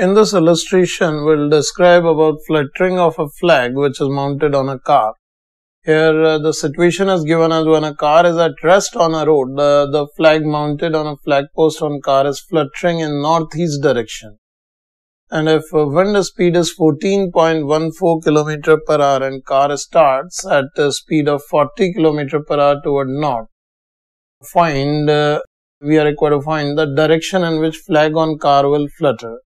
In this illustration, we'll describe about fluttering of a flag which is mounted on a car. Here, uh, the situation is given as when a car is at rest on a road, the, the flag mounted on a flag post on car is fluttering in northeast direction. And if uh, wind speed is 14.14 km per hour and car starts at a speed of 40 km per hour toward north, find, uh, we are required to find the direction in which flag on car will flutter.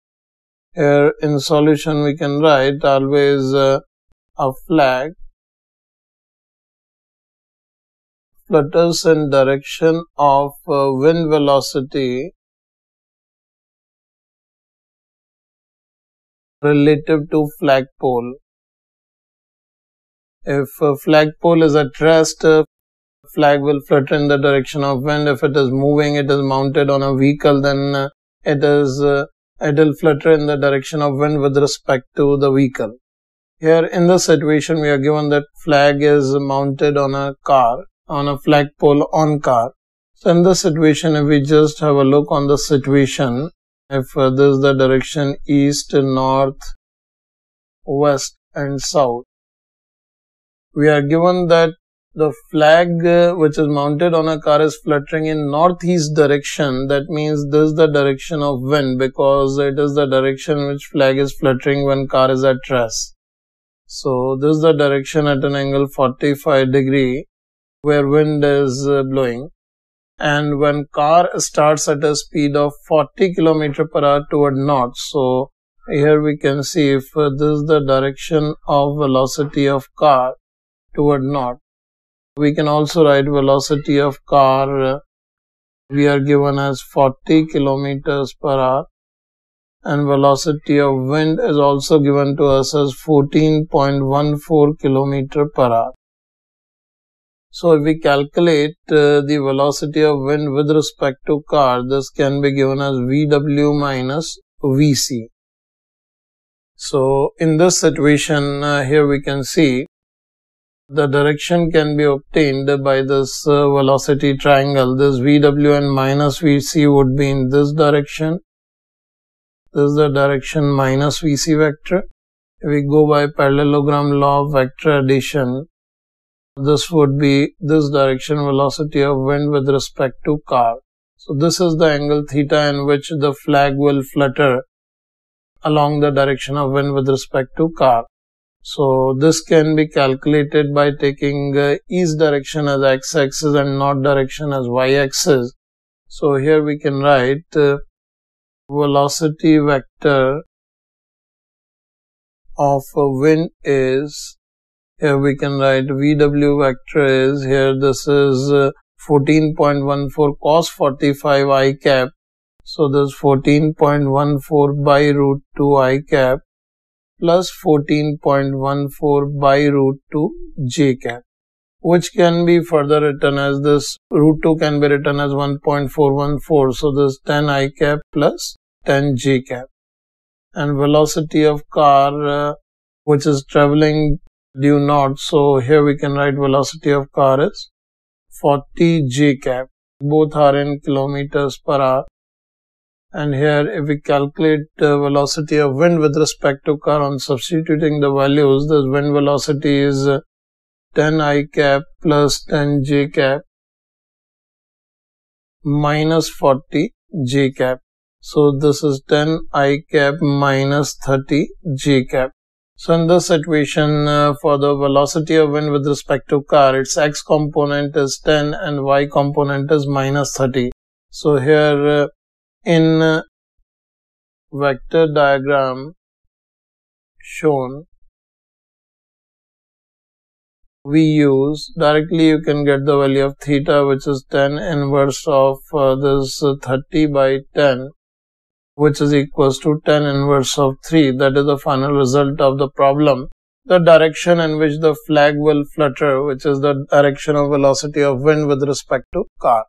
Here in solution we can write always uh, a flag flutters in direction of uh, wind velocity relative to flagpole. If a flagpole is at rest, uh, flag will flutter in the direction of wind. If it is moving, it is mounted on a vehicle, then uh, it is it will flutter in the direction of wind with respect to the vehicle. Here in this situation we are given that flag is mounted on a car, on a flagpole on car. So in this situation if we just have a look on the situation, if uh, this is the direction east, north, west and south, we are given that the flag uh, which is mounted on a car is fluttering in northeast direction. That means this is the direction of wind because it is the direction which flag is fluttering when car is at rest. So this is the direction at an angle 45 degree where wind is uh, blowing. And when car starts at a speed of 40 km per hour toward north so here we can see if uh, this is the direction of velocity of car toward north we can also write velocity of car we are given as 40 kilometers per hour and velocity of wind is also given to us as 14.14 kilometer per hour. So if we calculate uh, the velocity of wind with respect to car, this can be given as VW minus VC. So in this situation, uh, here we can see the direction can be obtained by this uh, velocity triangle. This VW and minus VC would be in this direction. This is the direction minus VC vector. If we go by parallelogram law of vector addition, this would be this direction velocity of wind with respect to car. So this is the angle theta in which the flag will flutter along the direction of wind with respect to car. So this can be calculated by taking uh, east direction as x-axis and north direction as y-axis. So here we can write uh, velocity vector of a wind is here we can write VW vector is here this is uh, 14.14 cos 45 i cap so this 14.14 by root 2 i cap plus 14.14 by root 2 j cap which can be further written as this root 2 can be written as 1.414 so this 10 i cap plus 10 j cap. And velocity of car uh, which is traveling due north. So here we can write velocity of car is 40 j cap. Both are in kilometers per hour and here if we calculate the velocity of wind with respect to car on substituting the values the wind velocity is 10 i cap plus 10 j cap minus 40 j cap. So this is 10 i cap minus 30 j cap. So in this situation uh, for the velocity of wind with respect to car its x component is 10 and y component is minus 30 so here uh, in vector diagram shown we use directly you can get the value of theta which is tan inverse of uh, this uh, 30 by 10 which is equals to tan inverse of 3 that is the final result of the problem. The direction in which the flag will flutter which is the direction of velocity of wind with respect to car